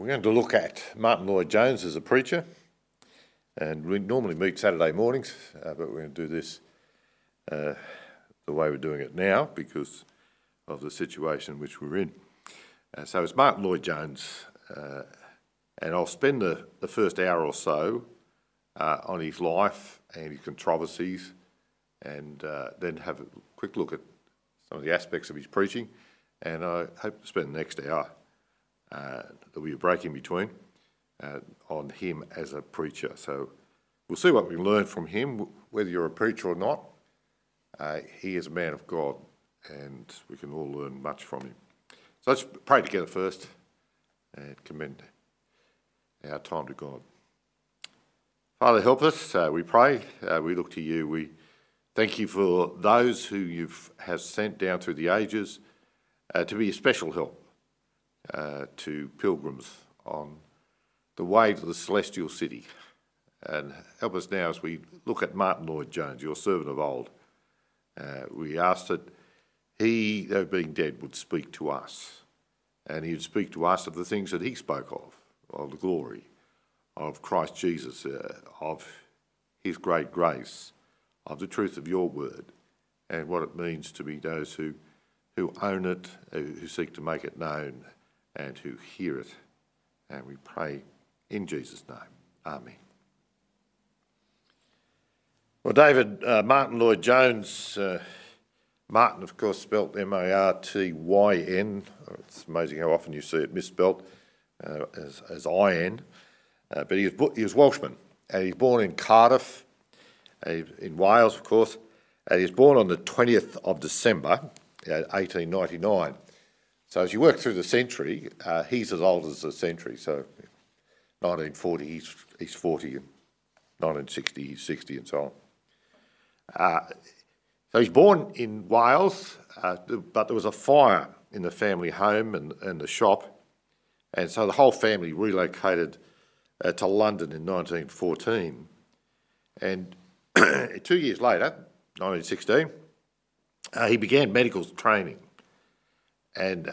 We're going to look at Martyn Lloyd-Jones as a preacher, and we normally meet Saturday mornings, uh, but we're going to do this uh, the way we're doing it now because of the situation which we're in. Uh, so it's Martyn Lloyd-Jones, uh, and I'll spend the, the first hour or so uh, on his life and his controversies, and uh, then have a quick look at some of the aspects of his preaching, and I hope to spend the next hour uh, there'll be a break in between uh, on him as a preacher. So we'll see what we learn from him, whether you're a preacher or not. Uh, he is a man of God, and we can all learn much from him. So let's pray together first and commend our time to God. Father, help us. Uh, we pray. Uh, we look to you. We thank you for those who you've have sent down through the ages uh, to be a special help uh, to pilgrims on the way to the celestial city. And help us now as we look at Martyn Lloyd-Jones, your servant of old. Uh, we ask that he, though being dead, would speak to us. And he would speak to us of the things that he spoke of, of the glory of Christ Jesus, uh, of his great grace, of the truth of your word, and what it means to be those who, who own it, who seek to make it known, and who hear it. And we pray in Jesus' name. Amen. Well, David, uh, Martyn Lloyd-Jones, uh, Martyn, of course, spelt M-A-R-T-Y-N. It's amazing how often you see it misspelt uh, as, as I-N. Uh, but he was, he was Welshman, and he's born in Cardiff, uh, in Wales, of course, and he was born on the 20th of December, 1899. So as you work through the century, uh, he's as old as the century. So 1940, he's, he's 40, and 1960, he's 60, and so on. Uh, so he's born in Wales, uh, but there was a fire in the family home and, and the shop, and so the whole family relocated uh, to London in 1914. And two years later, 1916, uh, he began medical training and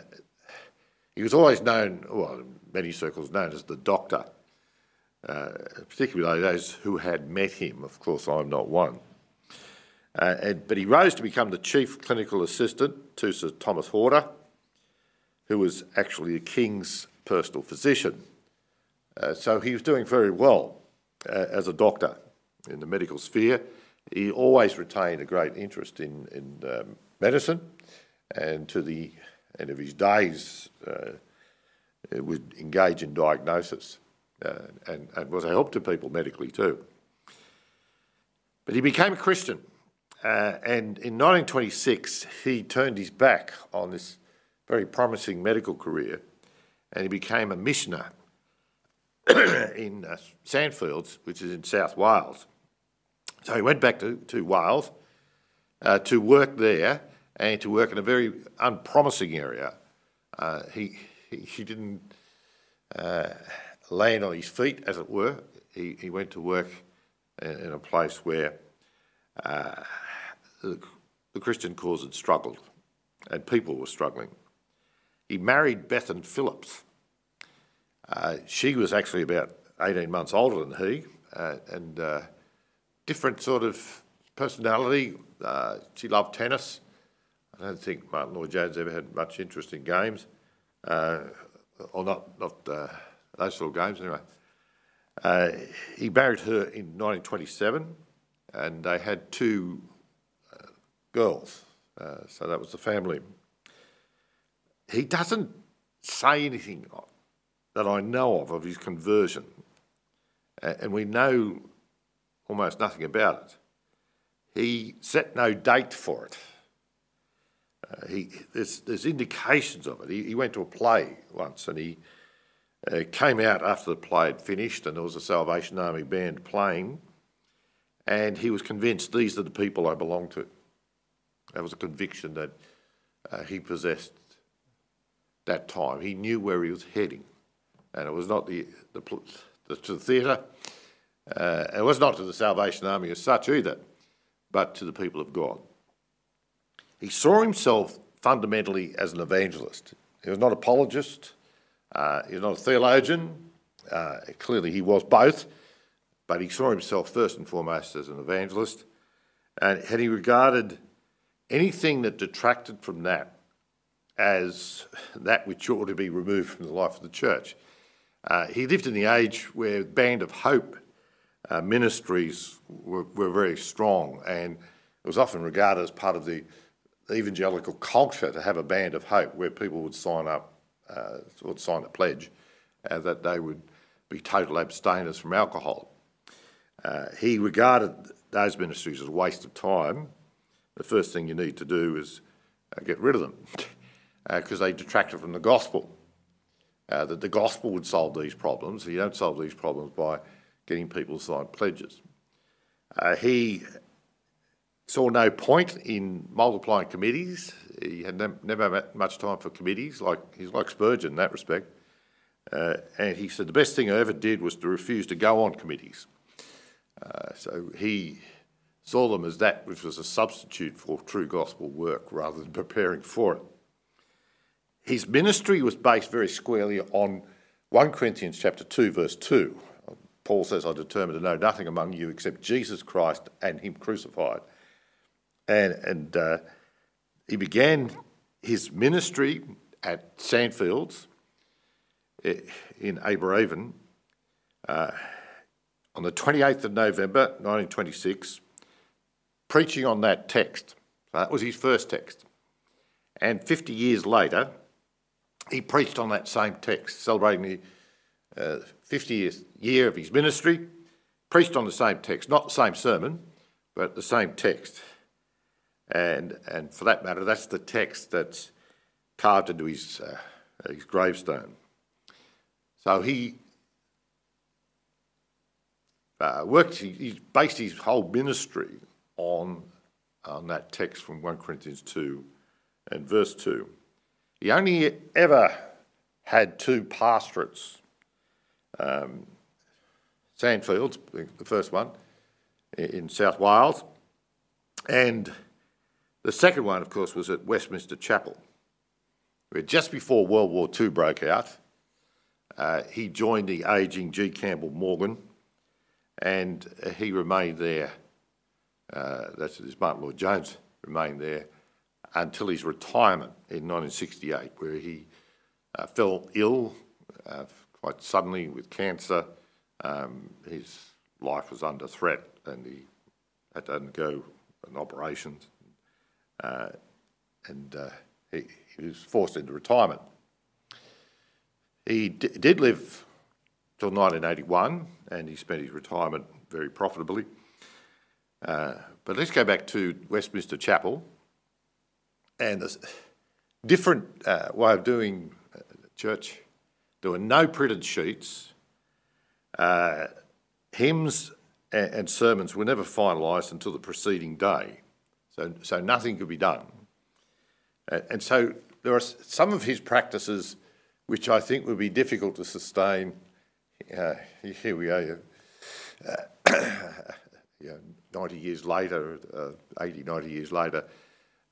he was always known, well, in many circles, known as the doctor, uh, particularly those who had met him. Of course, I'm not one. Uh, and, but he rose to become the chief clinical assistant to Sir Thomas Horder, who was actually the king's personal physician. Uh, so he was doing very well uh, as a doctor in the medical sphere. He always retained a great interest in, in um, medicine and to the and of his days uh, would engage in diagnosis uh, and, and, was a help to people medically too. But he became a Christian, uh, and in 1926 he turned his back on this very promising medical career and he became a missioner in uh, Sandfields, which is in South Wales. So he went back to, to Wales uh, to work there and to work in a very unpromising area. Uh, he, he, didn't uh, land on his feet, as it were. He, he went to work in, in a place where uh, the, the, Christian cause had struggled and people were struggling. He married Bethan Phillips. Uh, she was actually about 18 months older than he uh, and uh, different sort of personality. she loved tennis. I don't think Martyn Lloyd-Jones ever had much interest in games, uh, or not, not uh, those sort of games anyway. Uh, he married her in 1927 and they had two uh, girls, uh, so that was the family. He doesn't say anything that I know of of his conversion, and we know almost nothing about it. He set no date for it. Uh, he, there's, there's, indications of it. He, he, went to a play once and he uh, came out after the play had finished and there was a Salvation Army band playing and he was convinced these are the people I belong to. That was a conviction that uh, he possessed that time. He knew where he was heading and it was not the, the, the to the theatre, uh, it was not to the Salvation Army as such either, but to the people of God. He saw himself fundamentally as an evangelist. He was not apologist, Uh, he's not a theologian. Uh, clearly, he was both, but he saw himself first and foremost as an evangelist. And, had he regarded anything that detracted from that as that which ought to be removed from the life of the church. Uh, he lived in the age where Band of Hope uh, ministries were, were, very strong, and it was often regarded as part of the evangelical culture to have a Band of Hope where people would sign up, uh, would sign a pledge uh, that they would be total abstainers from alcohol. Uh, he regarded those ministries as a waste of time. The first thing you need to do is uh, get rid of them because they detracted from the gospel uh, that the gospel would solve these problems. You don't solve these problems by getting people to sign pledges. Uh, he saw no point in multiplying committees. He had ne- never had much time for committees. Like he's like Spurgeon in that respect. Uh, and he said the best thing I ever did was to refuse to go on committees. Uh, so he saw them as that which was a substitute for true gospel work rather than preparing for it. His ministry was based very squarely on 1 Corinthians chapter 2 verse 2. Paul says, I determined to know nothing among you except Jesus Christ and him crucified. And, and uh, he began his ministry at Sandfields eh, in Aberavon uh, on the 28th of November 1926, preaching on that text. That was his first text. And 50 years later, he preached on that same text, celebrating the uh, 50th year of his ministry, preached on the same text, not the same sermon, but the same text. And, and for that matter, that's the text that's carved into his, uh, his gravestone. So he uh, worked, he, he, based his whole ministry on, on that text from 1 Corinthians 2 and verse 2. He only ever had two pastorates. Um, Sandfields, the first one, in South Wales, and the second one, of course, was at Westminster Chapel, where just before World War II broke out, uh, he joined the ageing G. Campbell Morgan, and he remained there. Uh, that's his Martyn Lloyd-Jones remained there until his retirement in 1968, where he uh, fell ill uh, quite suddenly with cancer. Um, his life was under threat and he had to undergo an operation. Uh, and uh, he, he, was forced into retirement. He did live till 1981 and he spent his retirement very profitably. Uh, but let's go back to Westminster Chapel and a different uh, way of doing uh, church. There were no printed sheets. Uh, hymns and, and, sermons were never finalised until the preceding day, so so nothing could be done. Uh, and so there are some of his practices which I think would be difficult to sustain. Uh, here we are. Uh, you know, 90 years later, 80, 90 years later,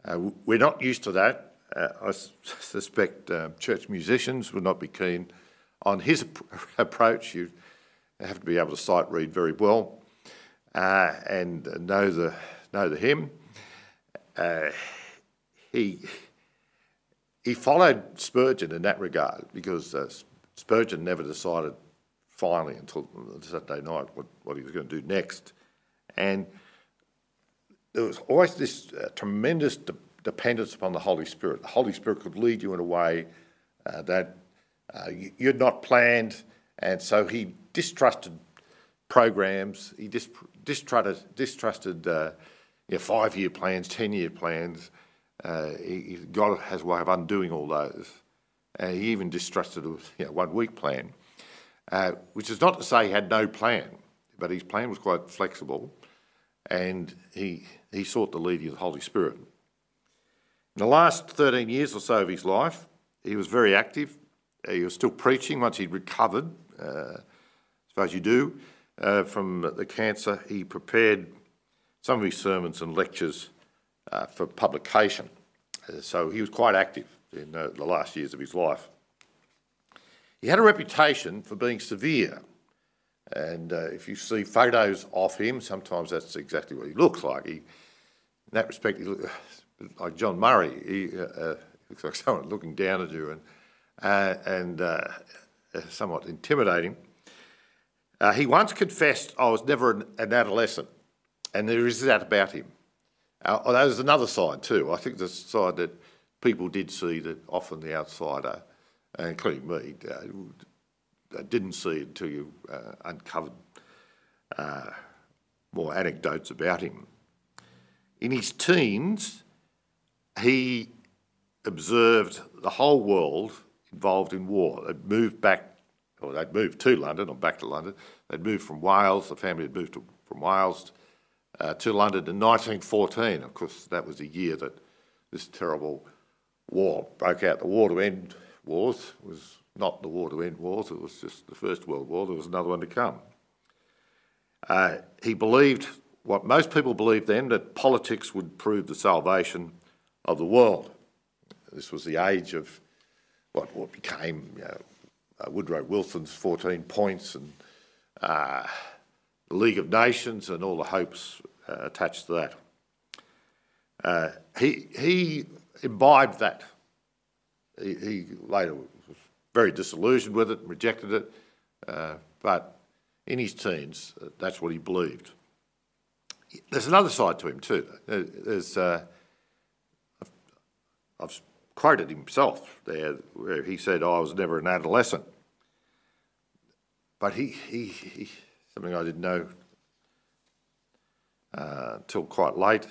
uh, we're not used to that. Uh, I suspect uh, church musicians would not be keen on his approach. You have to be able to sight read very well uh, and know the know the hymn. Uh, he he followed Spurgeon in that regard because uh, Spurgeon never decided finally until Saturday night what, what he was going to do next, and there was always this uh, tremendous de- dependence upon the Holy Spirit. The Holy Spirit could lead you in a way uh, that uh, you, would not planned, and so he distrusted programs. He dis- distrusted distrusted uh, you know, five-year plans, ten-year plans. Uh, he, God has a way of undoing all those. he even distrusted a you know, one-week plan, uh, which is not to say he had no plan, but his plan was quite flexible and he, he sought the leading of the Holy Spirit. In the last 13 years or so of his life, he was very active. He was still preaching once he'd recovered, uh, as far as you do, uh, from the cancer. He prepared some of his sermons and lectures uh, for publication. So he was quite active in uh, the last years of his life. he had a reputation for being severe. And uh, if you see photos of him, sometimes that's exactly what he looks like. He, in that respect, he looks like John Murray. He uh, looks like someone looking down at you and, and somewhat intimidating. He once confessed, I was never an, an, adolescent, and there is that about him. Uh, there's another side too. I think the side that people did see that often the outsider, including me, uh, didn't see until you uh, uncovered uh, more anecdotes about him. In his teens, he observed the whole world involved in war. They'd moved back, or they'd moved to London, or back to London. They'd moved from Wales, the family had moved to, from Wales uh, to London in 1914. Of course, that was the year that this terrible war broke out. The war to end wars was not the war to end wars, it was just the First World War, there was another one to come. Uh, he believed what most people believed then that politics would prove the salvation of the world. This was the age of what, what became you know, uh, Woodrow Wilson's 14 points and uh, the League of Nations and all the hopes uh, attached to that. Uh, he, he imbibed that. He, he later was very disillusioned with it, rejected it, uh, but in his teens, uh, that's what he believed. There's another side to him too. There's, uh, I've, I've, quoted himself there, where he said, oh, "I was never an adolescent," but he, he, he something I didn't know uh, quite late.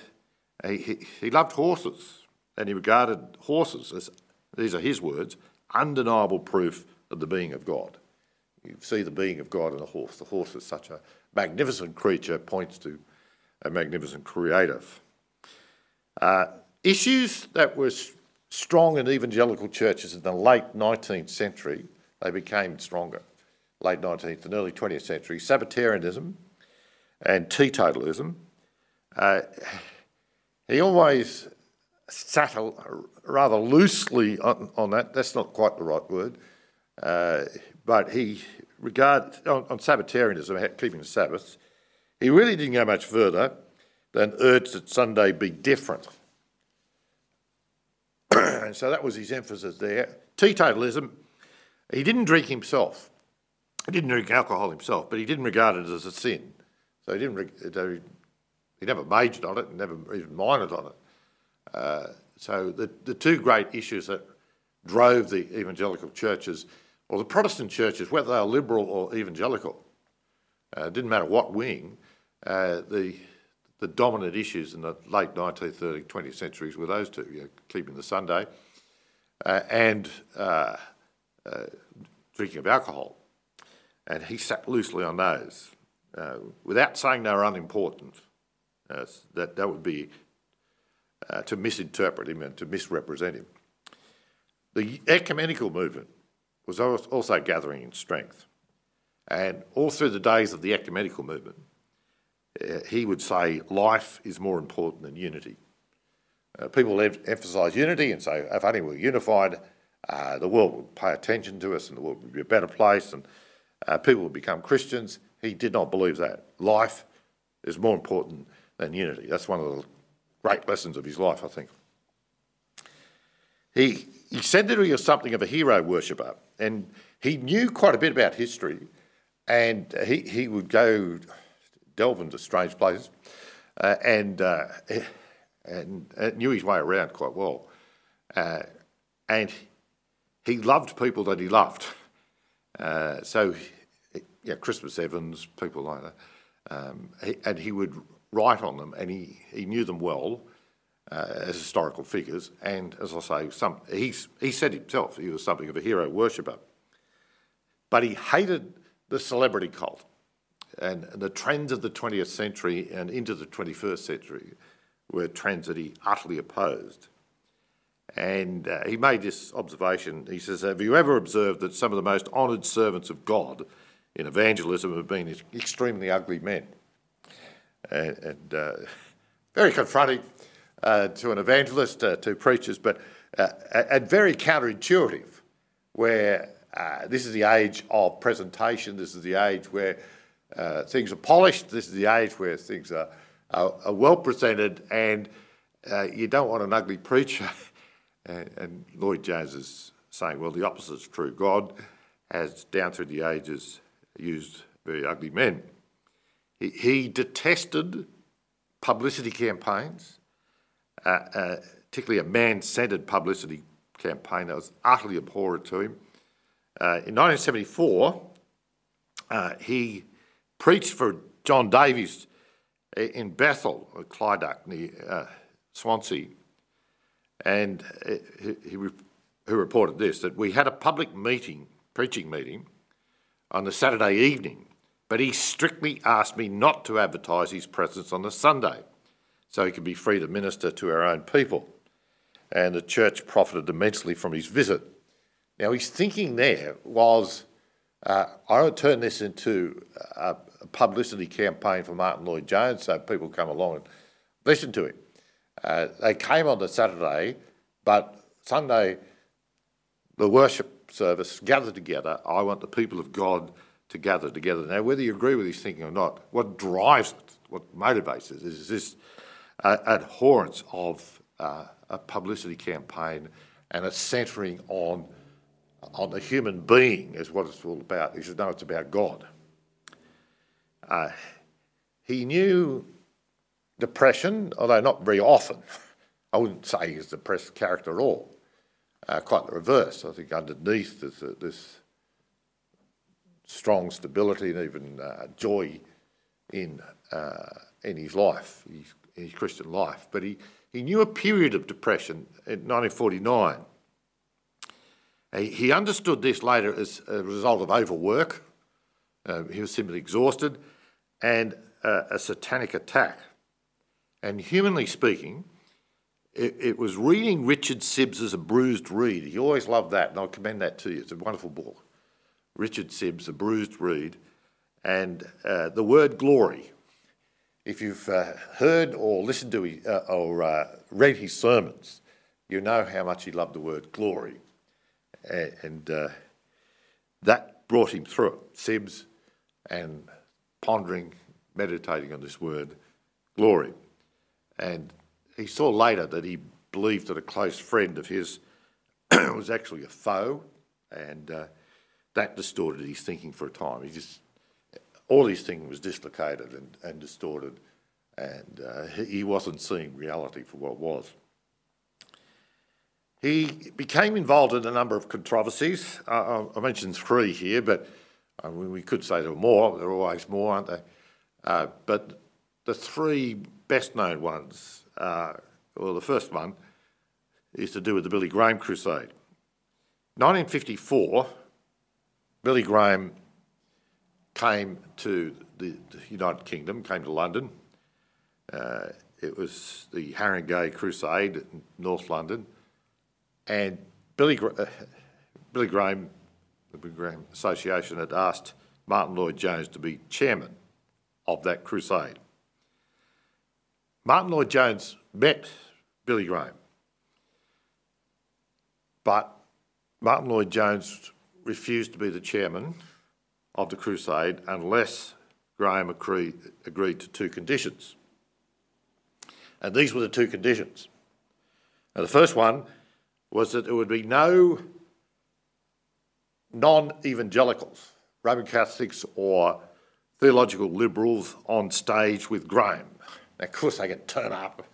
He, he, he loved horses, and he regarded horses as these are his words undeniable proof of the being of God. You see the being of God in a horse. The horse is such a magnificent creature, points to a magnificent creator. Uh, issues that were strong in evangelical churches in the late 19th century, they became stronger. Late 19th and early 20th century, Sabbatarianism and teetotalism. Uh, he always sat rather loosely on, on, that. That's not quite the right word. Uh, but he regarded, on, on Sabbatarianism, keeping the Sabbaths, he really didn't go much further than urge that Sunday be different. and so that was his emphasis there. Teetotalism, he didn't drink himself. He didn't drink alcohol himself, but he didn't regard it as a sin. So he didn't. He never majored on it, and never even minored on it. Uh, so the, the two great issues that drove the evangelical churches, or the Protestant churches, whether they were liberal or evangelical, uh, didn't matter what wing, uh, the, the dominant issues in the late 19th, 30th, 20th centuries were those two, you know, keeping the Sunday uh, and uh, uh, drinking of alcohol. And he sat loosely on those. without saying they were unimportant, that, that would be uh, to misinterpret him and to misrepresent him. The ecumenical movement was also gathering in strength. And all through the days of the ecumenical movement, uh, he would say life is more important than unity. Uh, people em- emphasise unity and say if only we're unified, uh, the world would pay attention to us and the world would be a better place and uh, people would become Christians. He did not believe that. Life is more important than unity. That's one of the great lessons of his life, I think. He, he said that he was something of a hero worshipper, and he knew quite a bit about history, and he, he would go delve into strange places uh, and, uh, and, and knew his way around quite well. Uh, and he loved people that he loved. Uh, so, yeah, Christmas Evans, people like that. Um, he, and he would write on them, and he, he knew them well uh, as historical figures. And as I say, some, he's, he said himself he was something of a hero worshipper. But he hated the celebrity cult and the trends of the 20th century and into the 21st century were trends that he utterly opposed. And uh, he made this observation. He says, Have you ever observed that some of the most honoured servants of God in evangelism have been extremely ugly men? and, and uh, very confronting uh, to an evangelist, uh, to preachers, but uh, and very counterintuitive, where Uh, this is the age of presentation. This is the age where things are polished. This is the age where things are, are, are well presented, and you don't want an ugly preacher. And, and Lloyd Jones is saying, well, the opposite is true. God has, down through the ages, used very ugly men. He, he detested publicity campaigns, uh, uh, particularly a man-centred publicity campaign that was utterly abhorrent to him. Uh, in 1974, uh, he preached for John Davies in Bethel, Clydach, near uh, Swansea, and uh, he, he reported this, that we had a public meeting, preaching meeting, on the Saturday evening, but he strictly asked me not to advertise his presence on the Sunday so he could be free to minister to our own people. And the church profited immensely from his visit. Now, his thinking there was uh, I would turn this into a, a, publicity campaign for Martyn Lloyd-Jones so people come along and listen to him. Uh, they came on the Saturday, but Sunday, the worship service gathered together. I want the people of God to gather together. Now, whether you agree with his thinking or not, what drives it, what motivates it, is this uh, abhorrence of uh, a publicity campaign and a centering on on the human being is what it's all about. He says, no, it's about God. Uh, he knew depression, although not very often. I wouldn't say he's a depressed character at all. Uh, quite the reverse. I think underneath there's a, this strong stability and even uh, joy in uh, in his life, his, his Christian life. But he, he knew a period of depression in 1949. He understood this later as a result of overwork. Uh, he was simply exhausted and uh, a satanic attack. And humanly speaking, it, it, was reading Richard Sibbes' A Bruised Reed. He always loved that, and I'll commend that to you. It's a wonderful book. Richard Sibbes, A Bruised Reed, and uh, the word glory. If you've uh, heard or listened to his, uh, or uh, read his sermons, you know how much he loved the word glory. And uh, that brought him through it. Sibbes and pondering, meditating on this word, glory. And he saw later that he believed that a close friend of his was actually a foe, and uh, that distorted his thinking for a time. He just all his thinking was dislocated and, and distorted, and uh, he wasn't seeing reality for what was. He became involved in a number of controversies. Uh, I mentioned three here, but uh, we could say there were more. There are always more, aren't there? Uh, but the three best known ones, uh, well, the first one is to do with the Billy Graham Crusade. 1954, Billy Graham came to the, the United Kingdom, came to London. Uh, it was the Harringay Crusade in North London. And Billy, uh, Billy Graham, the Billy Graham Association, had asked Martyn Lloyd-Jones to be chairman of that crusade. Martyn Lloyd-Jones met Billy Graham, but Martyn Lloyd-Jones refused to be the chairman of the crusade unless Graham agreed, agreed to two conditions. And these were the two conditions. Now, the first one was that there would be no non evangelicals, Roman Catholics or theological liberals on stage with Graham. Now, of course, they could turn up,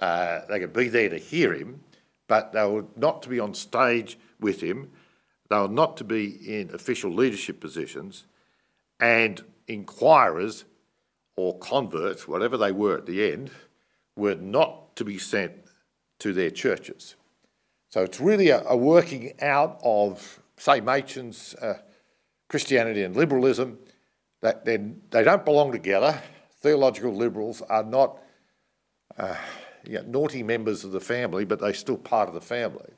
uh, they could be there to hear him, but they were not to be on stage with him, they were not to be in official leadership positions, and inquirers or converts, whatever they were at the end, were not to be sent to their churches. So it's really a, a working out of, say, Machen's uh, Christianity and liberalism, that they don't belong together. Theological liberals are not uh, naughty members of the family, but they're still part of the family.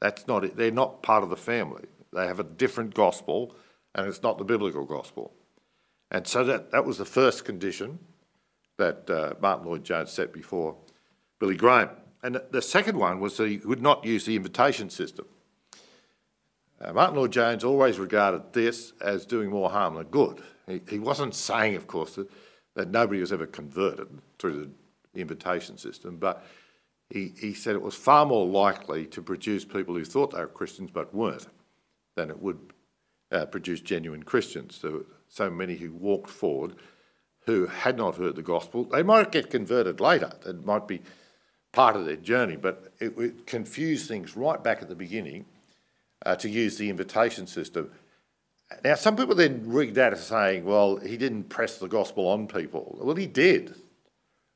That's not it. They're not part of the family. They have a different gospel, and it's not the biblical gospel. And so that, that was the first condition that uh, Martyn Lloyd-Jones set before Billy Graham. And the second one was that he would not use the invitation system. Uh, Martyn Lloyd Jones always regarded this as doing more harm than good. He, he wasn't saying, of course, that, that nobody was ever converted through the invitation system, but he, he said it was far more likely to produce people who thought they were Christians but weren't than it would uh, produce genuine Christians. There were so many who walked forward who had not heard the gospel. They might get converted later. It might be part of their journey, but it, it confused things right back at the beginning uh, to use the invitation system. Now, some people then read that as saying, well, he didn't press the gospel on people. Well, he did.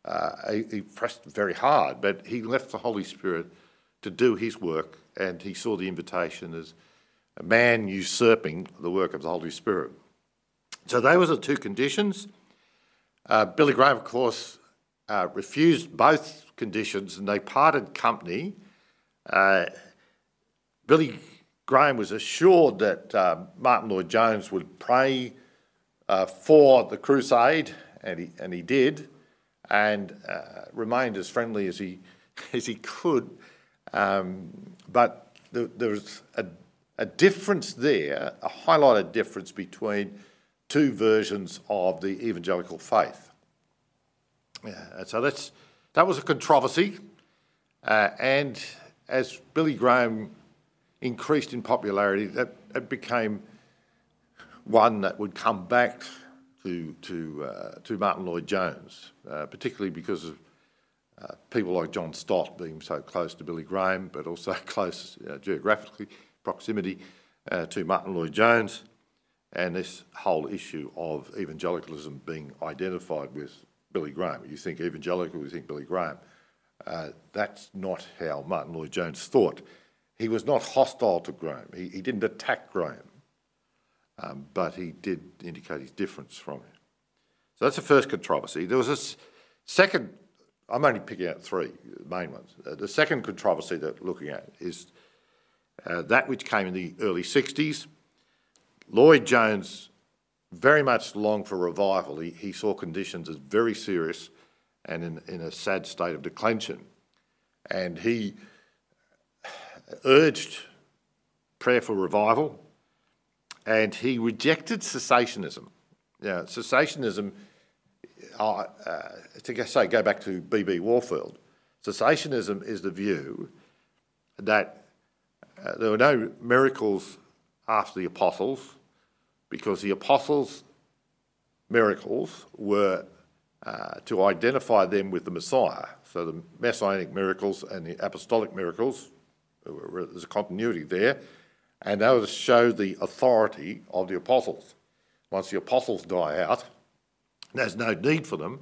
Uh, he, he pressed very hard, but he left the Holy Spirit to do his work, and he saw the invitation as a man usurping the work of the Holy Spirit. So those were the two conditions. Uh, Billy Graham, of course, uh, refused both conditions and they parted company. Uh, Billy Graham was assured that uh, Martyn Lloyd Jones would pray uh, for the crusade, and he, and he did, and uh, remained as friendly as he, as he could. Um, but there, there was a, a difference there, a highlighted difference between two versions of the evangelical faith. Yeah, so that's, that was a controversy. Uh, and as Billy Graham increased in popularity, that, that became one that would come back to, to, uh, to Martyn Lloyd Jones, uh, particularly because of uh, people like John Stott being so close to Billy Graham, but also close uh, geographically, proximity uh, to Martyn Lloyd Jones, and this whole issue of evangelicalism being identified with Billy Graham. You think evangelical, you think Billy Graham. Uh, that's not how Martyn Lloyd Jones thought. He was not hostile to Graham. He, he didn't attack Graham, um, but he did indicate his difference from him. So that's the first controversy. There was a second, I'm only picking out three main ones. Uh, the second controversy that we're looking at is uh, that which came in the early 60s. Lloyd Jones very much longed for revival. He, he saw conditions as very serious and in, in a sad state of declension. And he urged prayer for revival and he rejected cessationism. Now, cessationism, uh, uh, to say, go back to B.B. Warfield, cessationism is the view that uh, there were no miracles after the apostles, because the apostles' miracles were uh, to identify them with the Messiah. So the messianic miracles and the apostolic miracles, there's a continuity there, and were to show the authority of the apostles. Once the apostles die out, there's no need for them,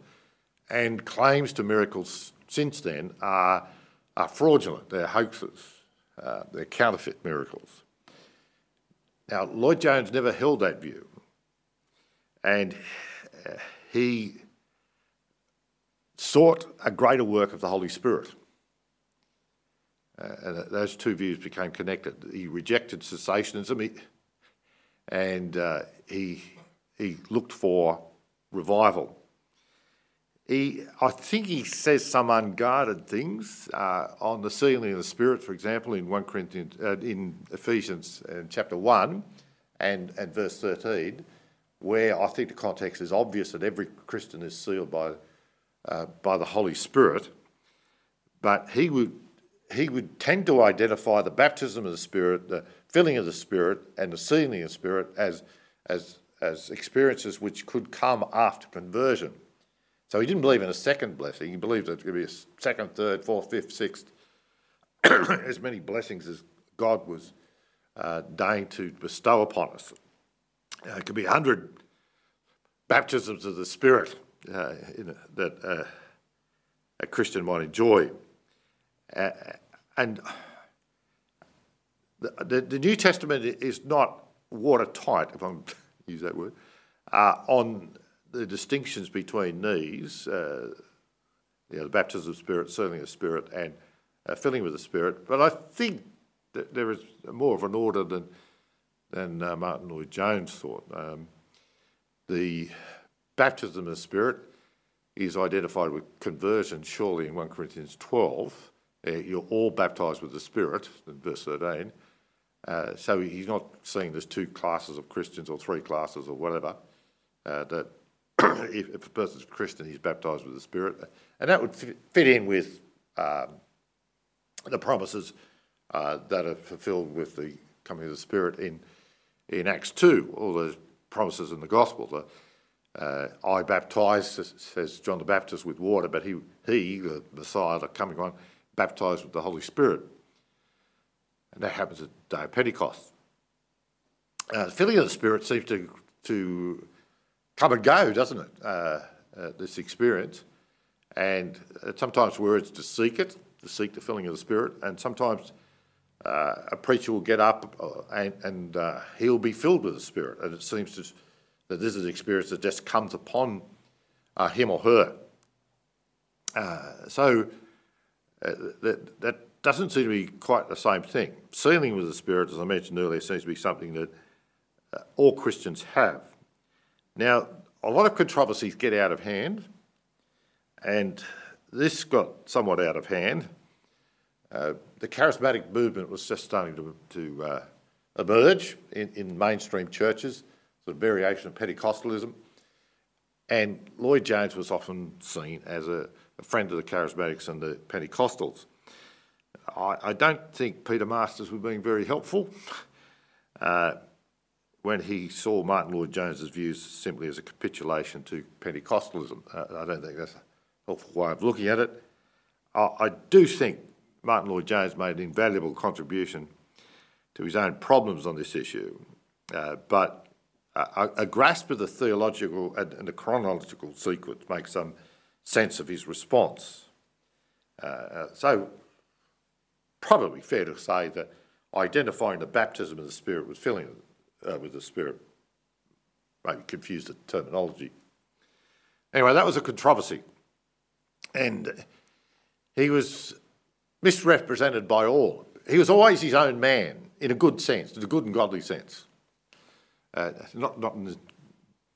and claims to miracles since then are, are fraudulent, they're hoaxes, uh, they're counterfeit miracles. Now, Lloyd Jones never held that view, and uh, he sought a greater work of the Holy Spirit. Uh, and those two views became connected. He rejected cessationism he, and uh, he, he looked for revival. He, I think he says some unguarded things uh, on the sealing of the Spirit, for example, in 1 Corinthians, uh, in Ephesians uh, chapter 1 and, and verse 13, where I think the context is obvious that every Christian is sealed by, uh, by the Holy Spirit. But he would, he would tend to identify the baptism of the Spirit, the filling of the Spirit, and the sealing of the Spirit as, as, as experiences which could come after conversion. So he didn't believe in a second blessing. He believed that it could be a second, third, fourth, fifth, sixth, as many blessings as God was uh, to bestow upon us. Uh, it could be a hundred baptisms of the Spirit uh, a, that uh, a Christian might enjoy. And the, the, the, New Testament is not watertight, if I'm use that word, uh, on the distinctions between these, uh, you know, the baptism of Spirit, certainly the Spirit, and uh, filling with the Spirit. But I think that there is more of an order than than uh, Martyn Lloyd Jones thought. Um, the baptism of the Spirit is identified with conversion, surely in 1 Corinthians 12. Uh, you're all baptised with the Spirit, in verse 13. Uh, so he's not seeing there's two classes of Christians or three classes or whatever. Uh, that if, if, a person's a Christian, he's baptised with the Spirit, and that would fit in with um, the promises uh, that are fulfilled with the coming of the Spirit in in Acts two. All those promises in the Gospel. The, uh, I baptise, says John the Baptist, with water, but he, he the Messiah, the coming one, baptised with the Holy Spirit. And that happens at the day of Pentecost. Uh, the filling of the Spirit seems to, to come and go, doesn't it? Uh, uh, this experience. And uh, sometimes words to seek it, to seek the filling of the Spirit, and sometimes uh, a preacher will get up uh, and, and he'll be filled with the Spirit. And it seems to, that this is an experience that just comes upon him or her. so that, that doesn't seem to be quite the same thing. Sealing with the Spirit, as I mentioned earlier, seems to be something that uh, all Christians have. Now, a lot of controversies get out of hand, and this got somewhat out of hand. Uh, the charismatic movement was just starting to, to uh, emerge in, in, mainstream churches, sort of variation of Pentecostalism. And Lloyd Jones was often seen as a, a friend of the charismatics and the Pentecostals. I, I don't think Peter Masters was being very helpful uh, when he saw Martyn Lloyd-Jones's views simply as a capitulation to Pentecostalism. Uh, I don't think that's a helpful way of looking at it. I, I do think Martyn Lloyd-Jones made an invaluable contribution to his own problems on this issue, uh, but a, a, grasp of the theological and, and, the chronological sequence makes some sense of his response. Uh, uh so probably fair to say that identifying the baptism of the Spirit with filling uh, with the Spirit maybe confused the terminology. Anyway, that was a controversy. And he was misrepresented by all. He was always his own man, in a good sense, in a good and godly sense. Uh, not, not in a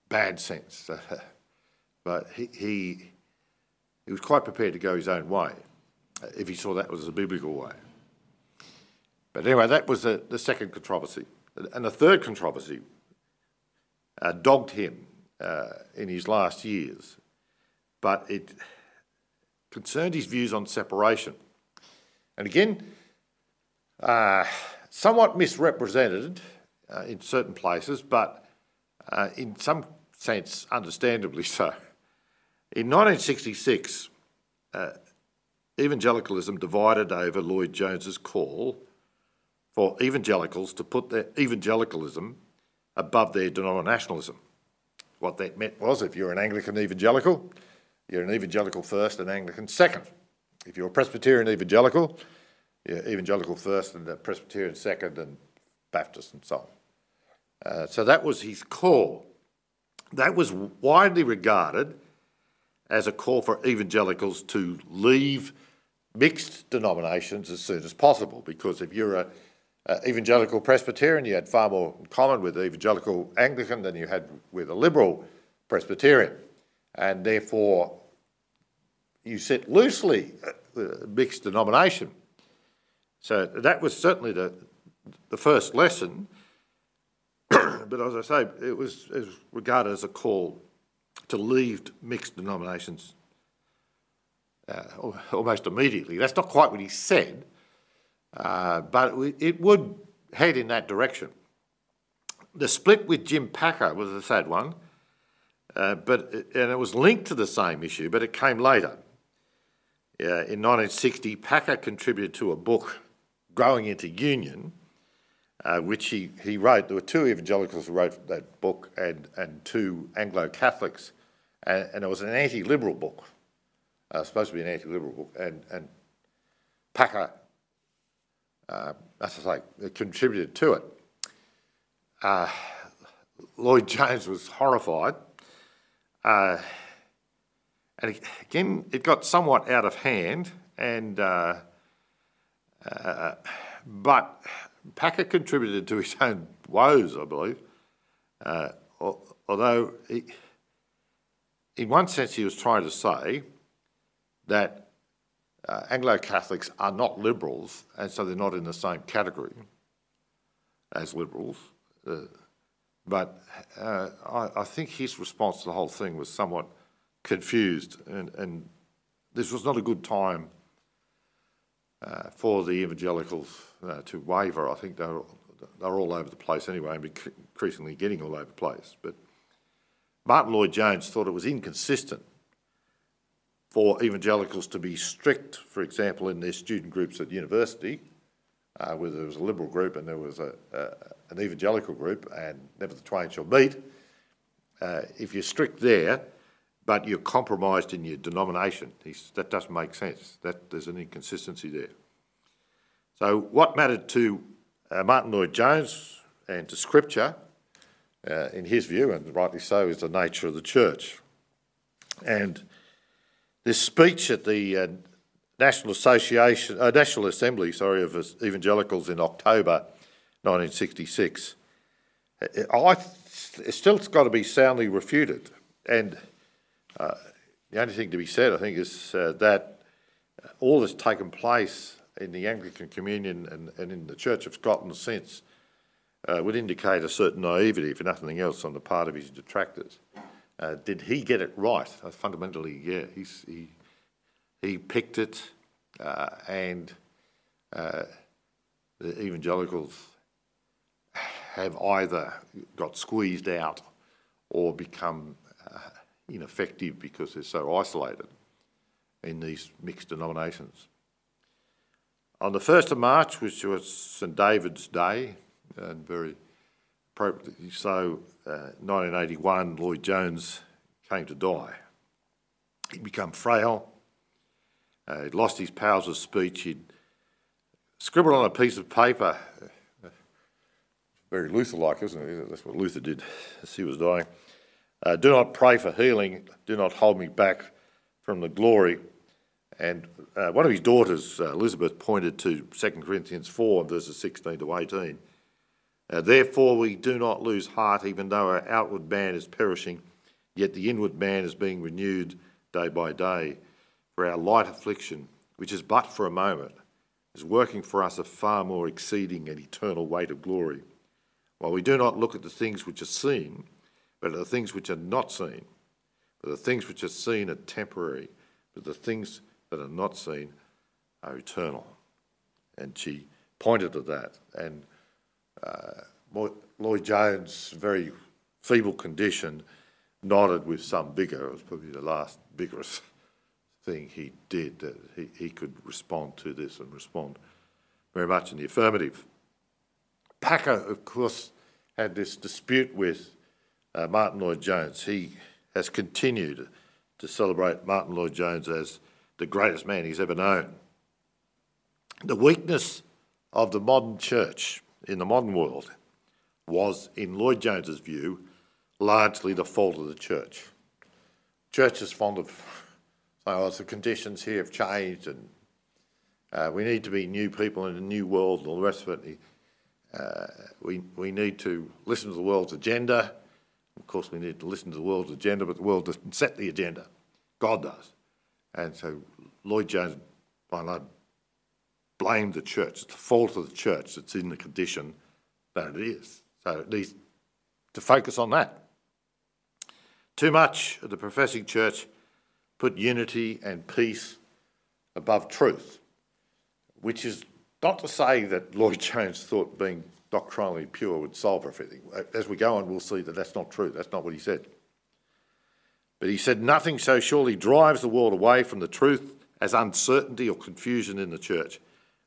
bad sense. but he, he, he was quite prepared to go his own way if he saw that was a biblical way. But anyway, that was the, the second controversy. And the third controversy uh, dogged him uh, in his last years, but it concerned his views on separation. And again, uh, somewhat misrepresented uh, in certain places, but uh, in some sense, understandably so. In 1966, uh, evangelicalism divided over Lloyd Jones's call for evangelicals to put their evangelicalism above their denominationalism. What that meant was if you're an Anglican evangelical, you're an evangelical first and Anglican second. If you're a Presbyterian evangelical, you're evangelical first and a Presbyterian second and Baptist and so on. Uh, so that was his call. That was widely regarded as a call for evangelicals to leave mixed denominations as soon as possible because if you're a uh, evangelical Presbyterian, you had far more in common with evangelical Anglican than you had with a liberal Presbyterian. And therefore, you sit loosely uh, mixed denomination. So that was certainly the, the first lesson. but as I say, it was, it was regarded as a call to leave mixed denominations uh, almost immediately. That's not quite what he said, uh, but it would head in that direction. The split with Jim Packer was a sad one, uh, but and it was linked to the same issue, but it came later. Uh, in 1960, Packer contributed to a book, Growing into Union, uh, which he, he wrote. There were two evangelicals who wrote that book and, and two Anglo Catholics, and, and, it was an anti liberal book, uh, supposed to be an anti liberal book, and, and Packer uh, as I say, contributed to it. Uh, Lloyd Jones was horrified. Uh, and again, it got somewhat out of hand, and uh, uh, but Packer contributed to his own woes, I believe. Uh, although, he, in one sense, he was trying to say that uh, Anglo Catholics are not liberals, and so they're not in the same category. as Liberals. Uh, but uh, I, I, think his response to the whole thing was somewhat confused, and, and this was not a good time uh, for the evangelicals uh, to waver. I think they're, they're all over the place anyway, and increasingly getting all over the place. But Martyn Lloyd-Jones thought it was inconsistent for evangelicals to be strict, for example, in their student groups at university, uh, where there was a liberal group and there was a, an evangelical group, and never the twain shall meet. Uh, if you're strict there, but you're compromised in your denomination, that doesn't make sense. That there's an inconsistency there. So what mattered to uh, Martyn Lloyd-Jones and to Scripture, uh, in his view, and rightly so, is the nature of the church. And this speech at the uh, National Association, uh, National Assembly, sorry, of Evangelicals in October 1966, uh, I it's still's got to be soundly refuted. And uh, the only thing to be said, I think, is uh, that all that's taken place in the Anglican Communion and, and in the Church of Scotland since uh, would indicate a certain naivety, if nothing else, on the part of his detractors. Uh, did he get it right? Uh, fundamentally, yeah. He's, he, he picked it, uh, and uh, the evangelicals have either got squeezed out or become uh, ineffective because they're so isolated in these mixed denominations. On the 1st of March, which was St David's Day, and very appropriately so, uh, 1981, Lloyd Jones came to die. He'd become frail, uh, he'd lost his powers of speech, he'd scribbled on a piece of paper, very Luther-like, isn't it? That's what Luther did as he was dying. Uh, do not pray for healing, do not hold me back from the glory. And uh, one of his daughters, uh, Elizabeth, pointed to 2 Corinthians 4, verses 16 to 18. Uh, Therefore, we do not lose heart, even though our outward man is perishing, yet the inward man is being renewed day by day. For our light affliction, which is but for a moment, is working for us a far more exceeding and eternal weight of glory. While we do not look at the things which are seen, but at the things which are not seen. For the things which are seen are temporary, but the things that are not seen are eternal. And she pointed to that. And Lloyd Jones, very feeble condition, nodded with some vigour. It was probably the last vigorous thing he did that he, he could respond to this and respond very much in the affirmative. Packer, of course, had this dispute with uh, Martyn Lloyd-Jones. He has continued to celebrate Martyn Lloyd-Jones as the greatest man he's ever known. The weakness of the modern church in the modern world was, in Lloyd Jones's view, largely the fault of the church. Church is fond of saying, oh, the conditions here have changed and uh, we need to be new people in a new world and all the rest of it. Uh, we, we need to listen to the world's agenda. Of course, we need to listen to the world's agenda, but the world doesn't set the agenda. God does. And so Lloyd Jones, by and large, blamed the church. It's the fault of the church that's in the condition that it is. So it needs to focus on that. Too much of the professing church put unity and peace above truth, which is not to say that Lloyd Jones thought being doctrinally pure would solve everything. As we go on, we'll see that that's not true. That's not what he said. But he said, Nothing so surely drives the world away from the truth as uncertainty or confusion in the church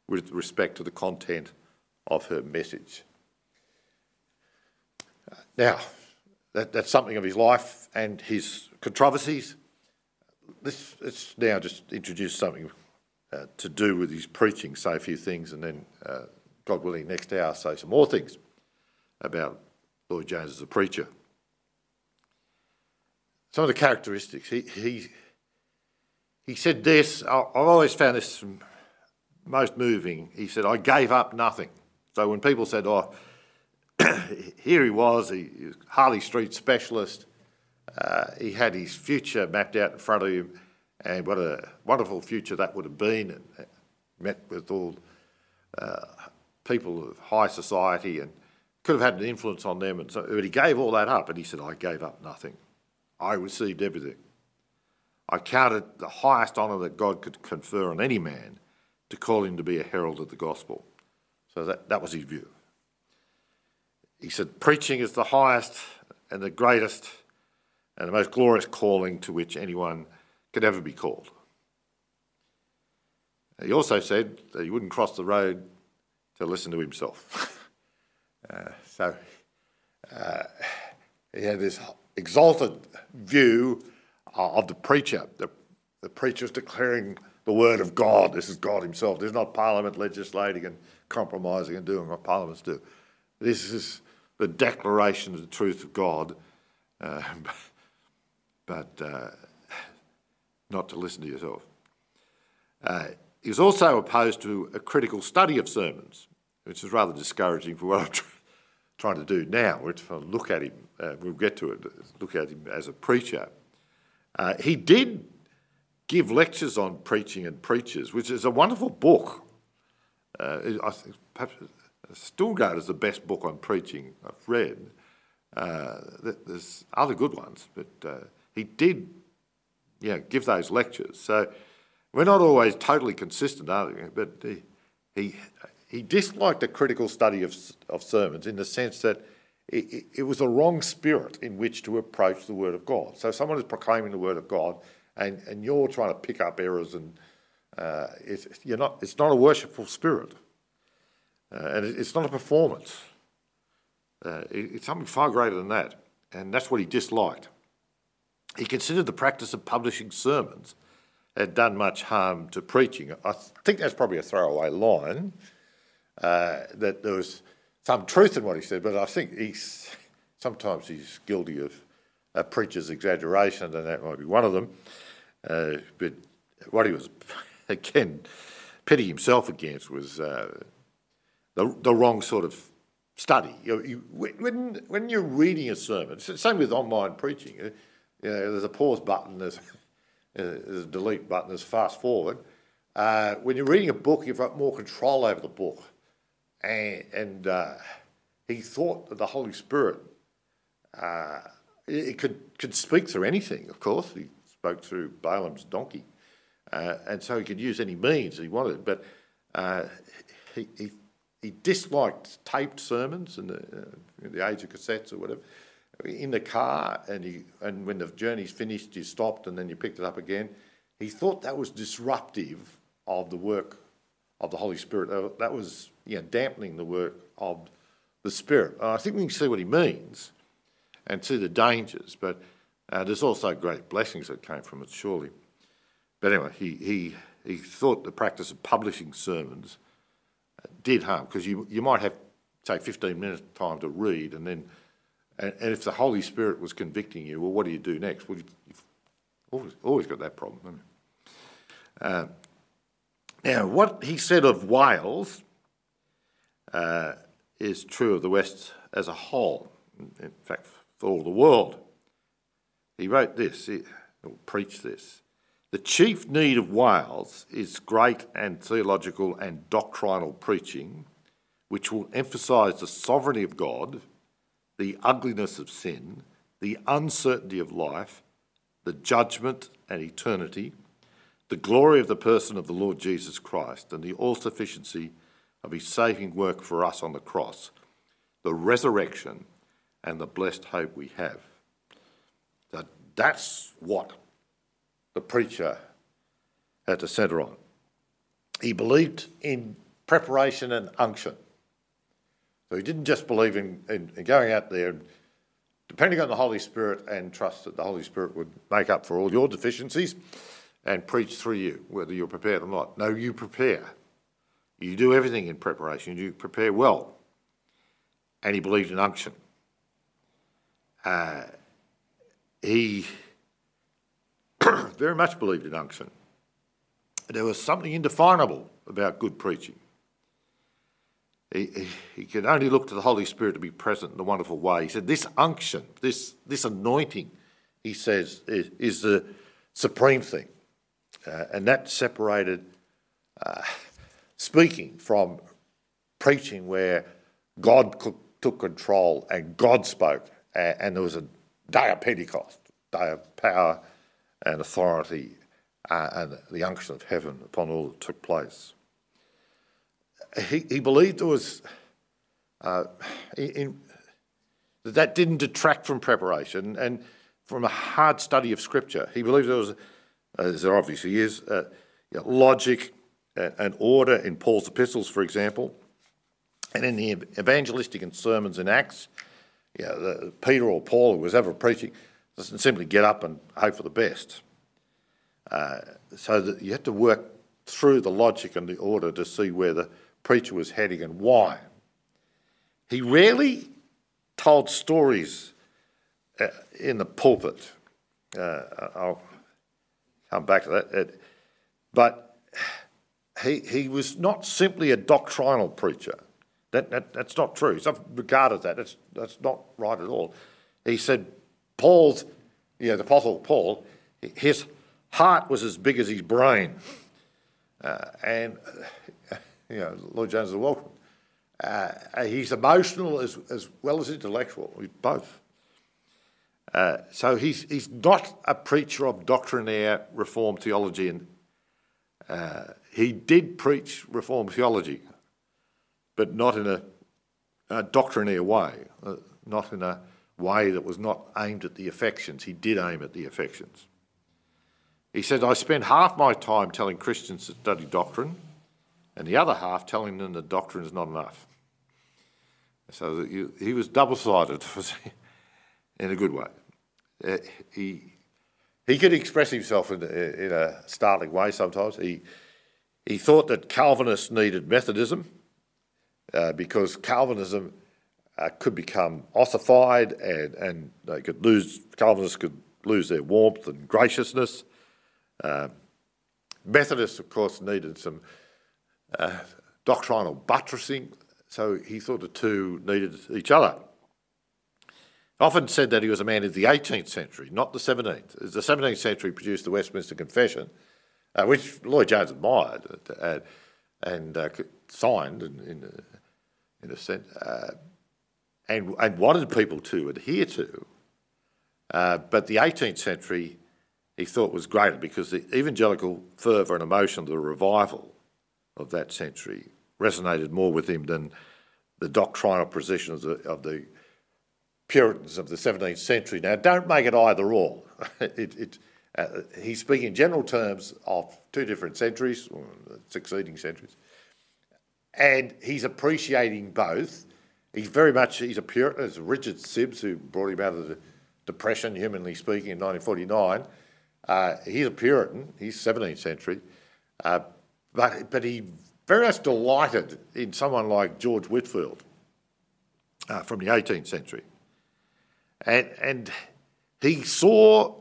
with respect to the content of her message. Now, that, that's something of his life and his controversies. This, let's now just introduce something uh, to do with his preaching, say a few things, and then, uh, God willing, next hour say some more things about Lloyd Jones as a preacher. Some of the characteristics. He, he, he said this, I've always found this most moving. He said, I gave up nothing. So when people said, oh, here he was, he, he was Harley Street specialist, uh, he had his future mapped out in front of him, and what a wonderful future that would have been, and met with all uh, people of high society, and could have had an influence on them. And so, but he gave all that up, and he said, I gave up nothing. I received everything. I counted the highest honour that God could confer on any man to call him to be a herald of the gospel. So that, that was his view. He said, Preaching is the highest and the greatest and the most glorious calling to which anyone could ever be called. He also said that he wouldn't cross the road to listen to himself. uh, so uh, he had this exalted view of the preacher. The, the preacher is declaring the word of God. This is God Himself. This is not Parliament legislating and compromising and doing what parliaments do. This is the declaration of the truth of God, uh, but uh, not to listen to yourself. Uh, he's also opposed to a critical study of sermons, which is rather discouraging for what I'm tr- trying to do now. If I look at him, uh, we'll get to it, look at him as a preacher. Uh, he did give lectures on preaching and preachers, which is a wonderful book. Uh, I think perhaps Stuhlgart is the best book on preaching I've read. Uh, there's other good ones, but uh, he did, yeah, give those lectures. So we're not always totally consistent, are we? But he, he, he disliked a critical study of, of sermons in the sense that it, it, was a wrong spirit in which to approach the Word of God. So someone is proclaiming the Word of God, and, and you're trying to pick up errors, and uh, it's, you're not, it's not a worshipful spirit. Uh, and it's not a performance. Uh, it's something far greater than that. And that's what he disliked. He considered the practice of publishing sermons had done much harm to preaching. I think that's probably a throwaway line, uh, that there was some truth in what he said, but I think he's sometimes he's guilty of a preacher's exaggeration, and that might be one of them. Uh, but what he was, again, pitting himself against was uh, the, the wrong sort of study. You, you, when, when you're reading a sermon, same with online preaching, you know, there's a pause button, there's, there's a delete button, there's fast forward. Uh, when you're reading a book, you've got more control over the book. And, and uh, he thought that the Holy Spirit uh, it could, could speak through anything, of course. He spoke through Balaam's donkey. Uh, and so he could use any means he wanted. But uh, he, he he disliked taped sermons in the, uh, the age of cassettes or whatever. In the car, and he and when the journey's finished, you stopped and then you picked it up again. He thought that was disruptive of the work of the Holy Spirit. That was you know, dampening the work of the Spirit. And I think we can see what he means and see the dangers, but uh, there's also great blessings that came from it, surely. But anyway, he, he, he thought the practice of publishing sermons did harm because you, you might have, say, 15 minutes time to read and then, and, and if the Holy Spirit was convicting you, well, what do you do next? Well, you've always, always got that problem, uh, now, what he said of Wales uh, is true of the West as a whole, in fact, for all the world. He wrote this, he, preached this. The chief need of Wales is great and theological and doctrinal preaching, which will emphasise the sovereignty of God, the ugliness of sin, the uncertainty of life, the judgment and eternity, the glory of the person of the Lord Jesus Christ, and the all sufficiency of his saving work for us on the cross, the resurrection, and the blessed hope we have. That, that's what the preacher had to centre on. He believed in preparation and unction. So he didn't just believe in, in, in going out there and depending on the Holy Spirit and trust that the Holy Spirit would make up for all your deficiencies and preach through you, whether you're prepared or not. No, you prepare. You do everything in preparation. You prepare well. And he believed in unction. Uh, he very much believed in unction. There was something indefinable about good preaching. He, he, could only look to the Holy Spirit to be present in a wonderful way. He said, This unction, this, this anointing, he says, is, is the supreme thing. Uh, and that separated uh, speaking from preaching where God took control and God spoke. And there was a of Pentecost, day of power and authority uh, and the unction of heaven upon all that took place. He, he believed there was, uh, in, that that didn't detract from preparation and from a hard study of Scripture. He believed there was, as there obviously is, uh, you know, logic and order in Paul's epistles, for example, and in the evangelistic and sermons in Acts, you know, Peter or Paul, who was ever preaching, doesn't simply get up and hope for the best. Uh, so that you have to work through the logic and the order to see where the preacher was heading and why. He rarely told stories uh, in the pulpit. Uh, I'll come back to that. but he, he was not simply a doctrinal preacher. That, that, that's not true. He's not regarded that. That's, that's not right at all. He said Paul's, you know, the Apostle Paul, his heart was as big as his brain. Uh, and, you know, Lloyd Jones is welcome. Uh, he's emotional as, as well as intellectual, both. Uh, so he's, he's not a preacher of doctrinaire reform theology, and uh, he did preach reform theology, but not in a, a doctrinaire way, uh, not in a way that was not aimed at the affections. He did aim at the affections. He said, I spend half my time telling Christians to study doctrine, and the other half telling them that doctrine is not enough. So he was double sided in a good way. Uh, he, he could express himself in, in a startling way sometimes. He, he thought that Calvinists needed Methodism uh, because Calvinism uh, could become ossified and, and they could lose, Calvinists could lose their warmth and graciousness. Uh, Methodists, of course, needed some uh, doctrinal buttressing, so he thought the two needed each other. Often said that he was a man of the 18th century, not the 17th. The 17th century produced the Westminster Confession, uh, which Lloyd Jones admired uh, and uh, signed in, in, in a sense, uh, and, and wanted people to adhere to. Uh, but the 18th century he thought was greater because the evangelical fervour and emotion of the revival of that century resonated more with him than the doctrinal position of the, of the Puritans of the 17th century. Now, don't make it either or. it, it, uh, he's speaking in general terms of two different centuries, succeeding centuries, and he's appreciating both. He's very much, he's a Puritan, it's Richard Sibbes who brought him out of the Depression, humanly speaking, in 1949. Uh, he's a Puritan, he's 17th century, uh, but, but he very much delighted in someone like George Whitefield uh, from the 18th century. And, and he saw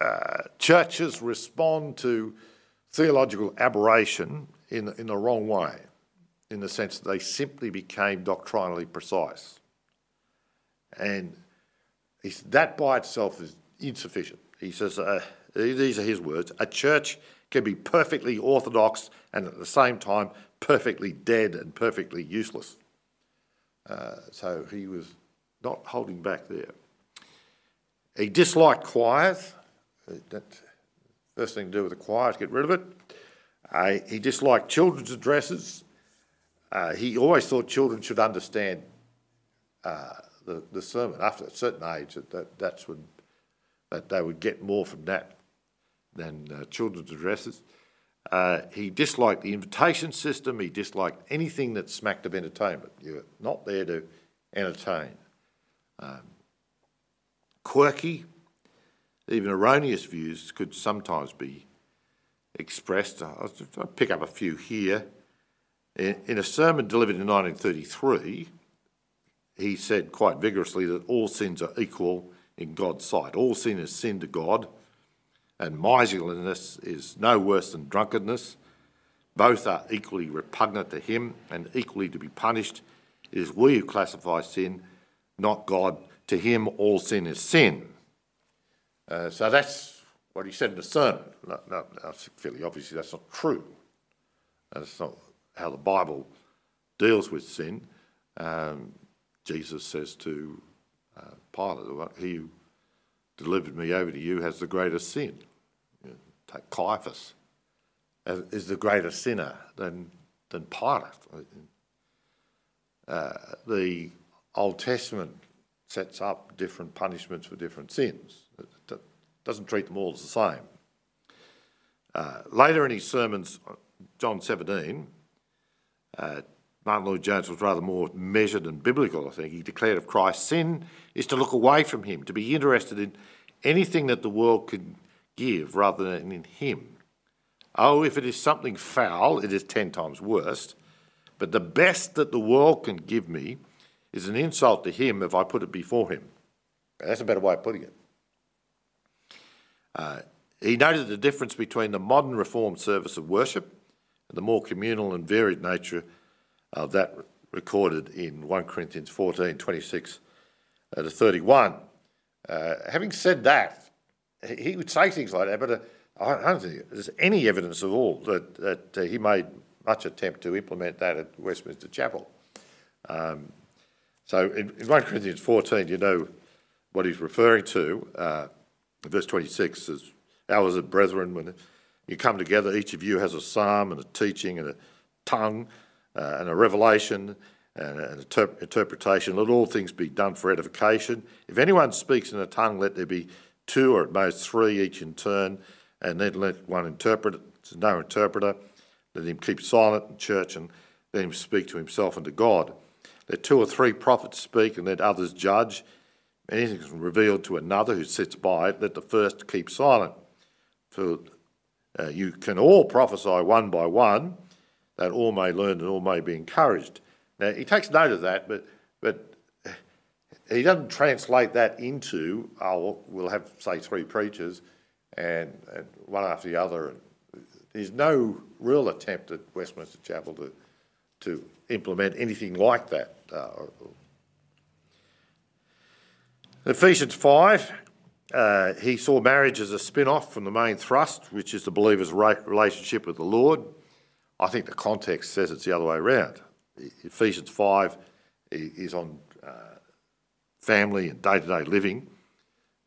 uh, churches respond to theological aberration in, in the wrong way, in the sense that they simply became doctrinally precise. And that by itself is insufficient. He says, uh, these are his words, a church can be perfectly orthodox and at the same time perfectly dead and perfectly useless. Uh, so he was not holding back there. He disliked choirs. That first thing to do with the choir is get rid of it. Uh, he disliked children's addresses. Uh, he always thought children should understand uh, the, the sermon. After a certain age, that, that that's when that they would get more from that than uh, children's addresses. Uh, he disliked the invitation system. He disliked anything that smacked of entertainment. You're not there to entertain. Um, quirky, even erroneous views could sometimes be expressed. I'll, I'll pick up a few here. In, in a sermon delivered in 1933, he said quite vigorously that all sins are equal in God's sight. All sin is sin to God and miserliness is no worse than drunkenness. Both are equally repugnant to him and equally to be punished. It is we who classify sin, not God. To him, all sin is sin. Uh, so that's what he said in the sermon. No, no, that's fairly obviously that's not true. That's not how the Bible deals with sin. um, Jesus says to uh, Pilate, he who delivered me over to you has the greatest sin. You know, take Caiaphas is the greater sinner than, than Pilate. Uh, the Old Testament sets up different punishments for different sins. Doesn't treat them all as the same. Uh, later in his sermons, John 17, uh, Martyn Lloyd-Jones was rather more measured and biblical, I think. He declared of Christ, sin is to look away from him, to be interested in anything that the world could give rather than in him. Oh, if it is something foul, it is ten times worse. But the best that the world can give me is an insult to him if I put it before him. That's a better way of putting it. Uh, he noted the difference between the modern Reformed service of worship and the more communal and varied nature of that recorded in 1 Corinthians 14 26 uh, to 31. Uh, having said that, he would say things like that, but uh, I don't think there's any evidence at all that, that uh, he made much attempt to implement that at Westminster Chapel. Um, so in, in 1 Corinthians 14, you know what he's referring to. Verse 26 says, Ours are brethren, when you come together, each of you has a psalm and a teaching and a tongue uh, and a revelation and an inter- interpretation. Let all things be done for edification. If anyone speaks in a tongue, let there be two or at most three, each in turn and then let one interpret. There's no interpreter. Let him keep silent in church and let him speak to himself and to God. Let two or three prophets speak and let others judge. Anything is revealed to another who sits by it, let the first keep silent. For uh, you can all prophesy one by one, that all may learn and all may be encouraged. Now, he takes note of that, but, but he doesn't translate that into, oh, we'll have, say, three preachers and, and one after the other. There's no real attempt at Westminster Chapel to, to implement anything like that. Uh, Ephesians 5, uh, he saw marriage as a spin off from the main thrust, which is the believer's relationship with the Lord. I think the context says it's the other way around. Ephesians 5 is on uh, family and day to day living,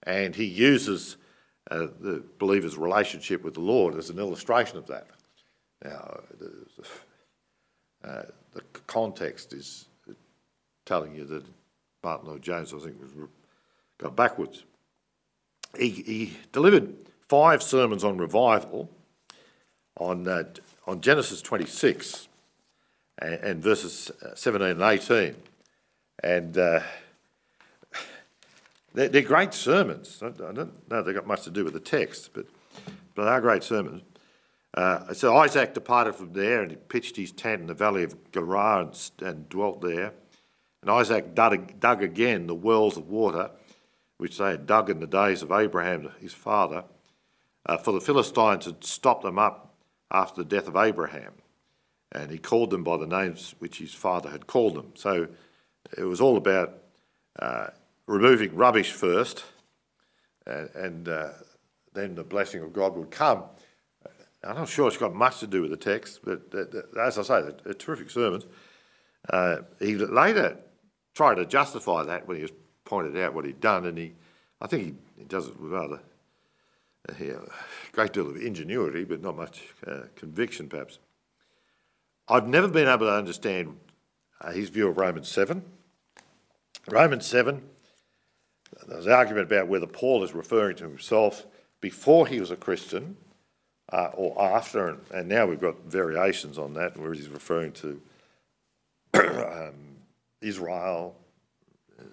and he uses uh, the believer's relationship with the Lord as an illustration of that. Now, the, uh, the context is telling you that Martyn Lloyd-Jones, I think, was got backwards. He, he delivered five sermons on revival on, uh, on Genesis 26 and, and, verses 17 and 18. And uh, they're, they're great sermons. I don't know they've got much to do with the text, but, but they are great sermons. Uh, so Isaac departed from there and he pitched his tent in the valley of Gerar and, and dwelt there. And Isaac dug, dug, again the wells of water which they had dug in the days of Abraham, his father, uh, for the Philistines had stopped them up after the death of Abraham. And he called them by the names which his father had called them. So it was all about uh, removing rubbish first, and, and uh, then the blessing of God would come. I'm not sure it's got much to do with the text, but as I say, they're, terrific sermon. Uh, he later tried to justify that when he was pointed out what he'd done, and he, I think he, he does it with rather uh, a great deal of ingenuity, but not much uh, conviction, perhaps. I've never been able to understand uh, his view of Romans 7. Romans 7 there's an argument about whether Paul is referring to himself before he was a Christian uh, or after, and, and, now we've got variations on that, where he's referring to um, Israel, uh,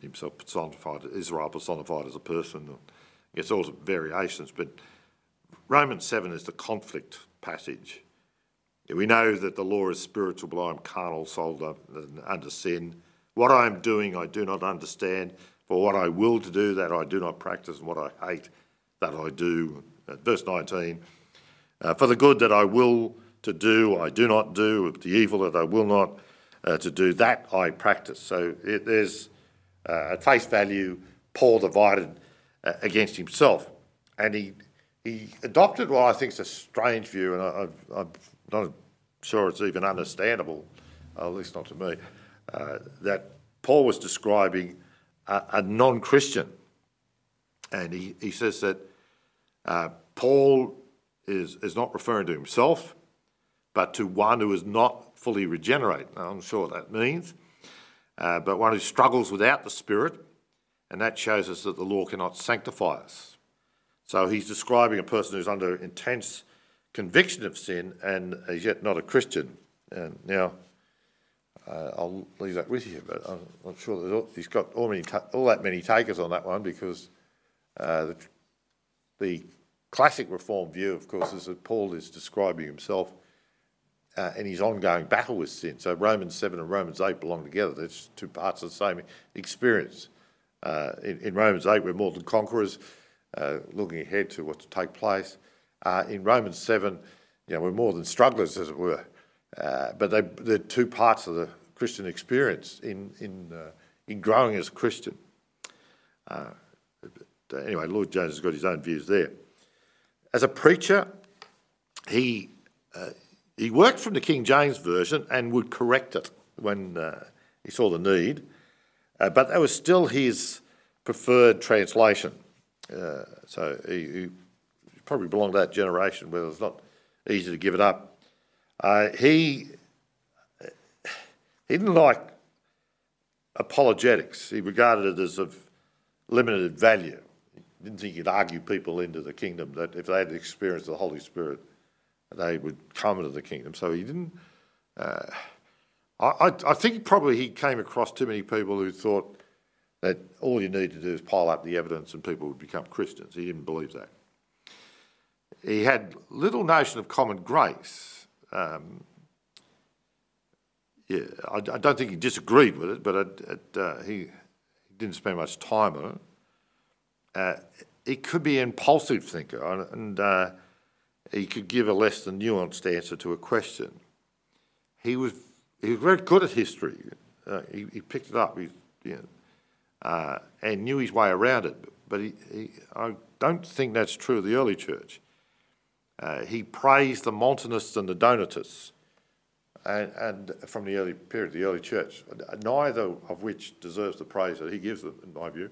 himself personified, Israel personified as a person. It's all variations, but Romans 7 is the conflict passage. We know that the law is spiritual, but I am carnal, sold under sin. What I am doing, I do not understand. For what I will to do, that I do not practice, and what I hate, that I do. Verse 19 uh, For the good that I will to do, I do not do. The evil that I will not uh, to do, that I practice. So it, there's, at face value, Paul divided uh, against himself. And he, he adopted what I think is a strange view, and I, I'm not sure it's even understandable at least not to me, uh, that Paul was describing a, a non-Christian. And he, he says that uh, Paul is, is not referring to himself, but to one who is not fully regenerate. Now, I'm sure what that means, uh, but one who struggles without the Spirit, and that shows us that the law cannot sanctify us. So he's describing a person who's under intense conviction of sin and is yet not a Christian. And now, uh, I'll leave that with you, but I'm not sure that he's got all, many all that many takers on that one because uh, the, the, classic Reformed view, of course, is that Paul is describing himself uh, in his ongoing battle with sin. So Romans 7 and Romans 8 belong together. They're two parts of the same experience. Uh, in, in, Romans 8, we're more than conquerors, uh, looking ahead to what to take place. Uh, in Romans 7, you know, we're more than strugglers, as it were. Uh, but they, they're two parts of the Christian experience in, in, uh, in growing as a Christian. Anyway, Lloyd Jones has got his own views there. As a preacher, he, he worked from the King James Version and would correct it when uh, he saw the need, uh, but that was still his preferred translation. so he, he, probably belonged to that generation where it was not easy to give it up. Uh, he he didn't like apologetics. He regarded it as of limited value. He didn't think he'd argue people into the kingdom that if they had the experience of the Holy Spirit, they would come into the kingdom. So he didn't. Uh, I, I think probably he came across too many people who thought that all you need to do is pile up the evidence and people would become Christians. He didn't believe that. He had little notion of common grace. Um, yeah, I, I, don't think he disagreed with it, but it, it, uh, he, didn't spend much time on it. Uh, he could be an impulsive thinker, and uh, he could give a less than nuanced answer to a question. He was he was very good at history. Uh, he, he, picked it up, he, you know, uh, and knew his way around it. But he, he, I don't think that's true of the early church. Uh, he praised the Montanists and the Donatists, and, and, from the early period, of the early church, neither of which deserves the praise that he gives them, in my view.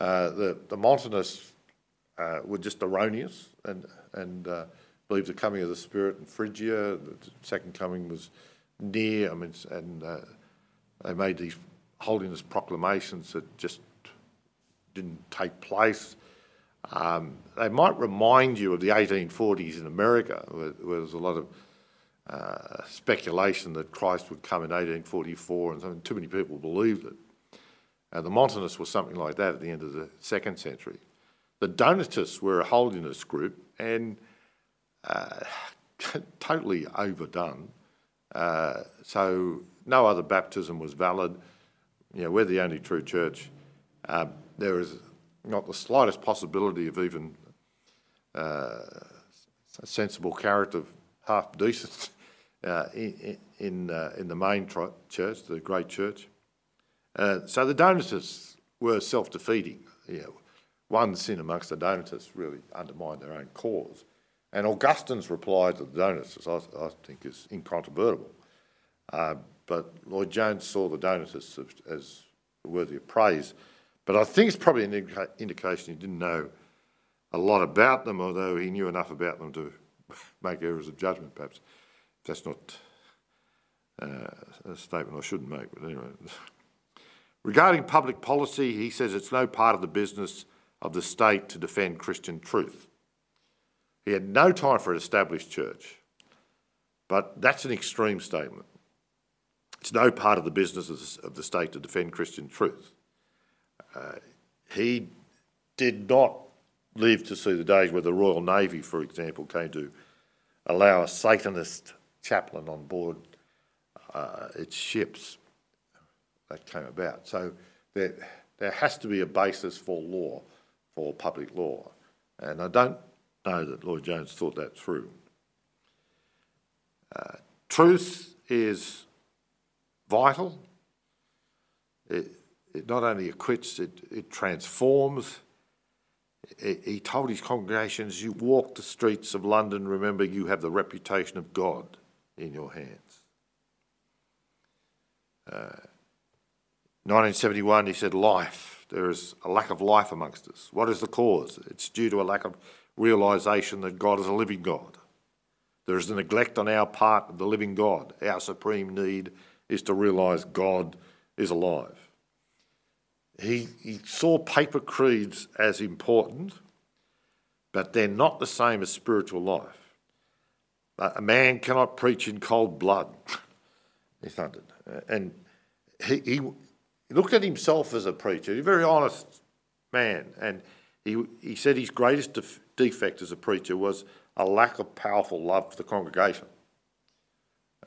Uh, the, the Montanists uh, were just erroneous and, and uh, believed the coming of the Spirit in Phrygia, the second coming was near, I mean, and uh, they made these holiness proclamations that just didn't take place. Um, they might remind you of the 1840s in America, where, where there was a lot of uh, speculation that Christ would come in 1844, and too many people believed it. And the Montanists were something like that at the end of the second century. The Donatists were a holiness group and uh, totally overdone. Uh, so no other baptism was valid. You know, we're the only true church. Uh, there is not the slightest possibility of even uh, a sensible character, half decent, uh, in in, uh, in, the main church, the great church. So the Donatists were self-defeating. You know, one sin amongst the Donatists really undermined their own cause. And Augustine's reply to the Donatists, I, I think, is incontrovertible. Uh, but Lloyd Jones saw the Donatists as worthy of praise but I think it's probably an indica indication he didn't know a lot about them, although he knew enough about them to make errors of judgment, perhaps. That's not uh, a statement I shouldn't make, but anyway. Regarding public policy, he says it's no part of the business of the state to defend Christian truth. He had no time for an established church, but that's an extreme statement. It's no part of the business of the state to defend Christian truth. Uh, he did not live to see the days where the Royal Navy, for example, came to allow a Satanist chaplain on board uh, its ships. That came about. So there, there has to be a basis for law, for public law. And I don't know that Lloyd Jones thought that through. Uh, truth is vital. It, it not only acquits, it, it transforms. He told his congregations, You walk the streets of London, remember you have the reputation of God in your hands. 1971, he said, Life. There is a lack of life amongst us. What is the cause? It's due to a lack of realisation that God is a living God. There is a neglect on our part of the living God. Our supreme need is to realise God is alive. He, he saw paper creeds as important, but they're not the same as spiritual life. A man cannot preach in cold blood, he thundered. And he, he looked at himself as a preacher, He's a very honest man, and he, he said his greatest def- defect as a preacher was a lack of powerful love for the congregation.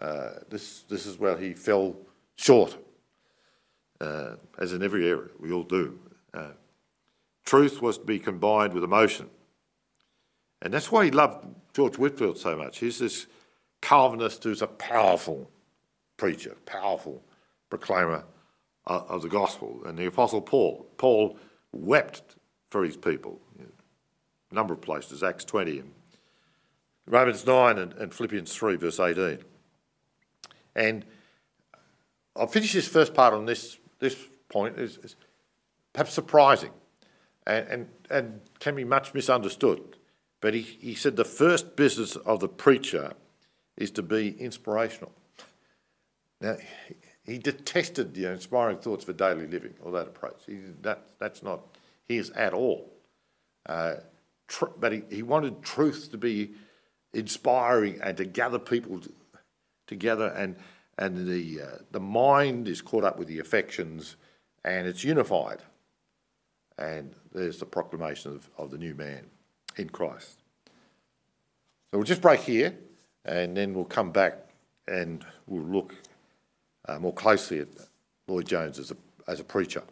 Uh, this, this is where he fell short, uh, as in every area, we all do. Uh, truth was to be combined with emotion. And that's why he loved George Whitefield so much. He's this Calvinist who's a powerful preacher, powerful proclaimer of the gospel. And the Apostle Paul, Paul wept for his people. A number of places, Acts 20 and Romans 9 and, and Philippians 3, verse 18. And I'll finish this first part on this, this point. It's, perhaps surprising and, and, and can be much misunderstood. But he, he said the first business of the preacher is to be inspirational. Now, he detested the inspiring thoughts for daily living, or that approach. He, that, that's not his at all. Uh, tr- but he, he wanted truth to be inspiring and to gather people t- together, and, and the, uh, the mind is caught up with the affections and it's unified. And there's the proclamation of, of the new man in Christ. So we'll just break here and then we'll come back and we'll look uh, more closely at Lloyd Jones as a, as a preacher.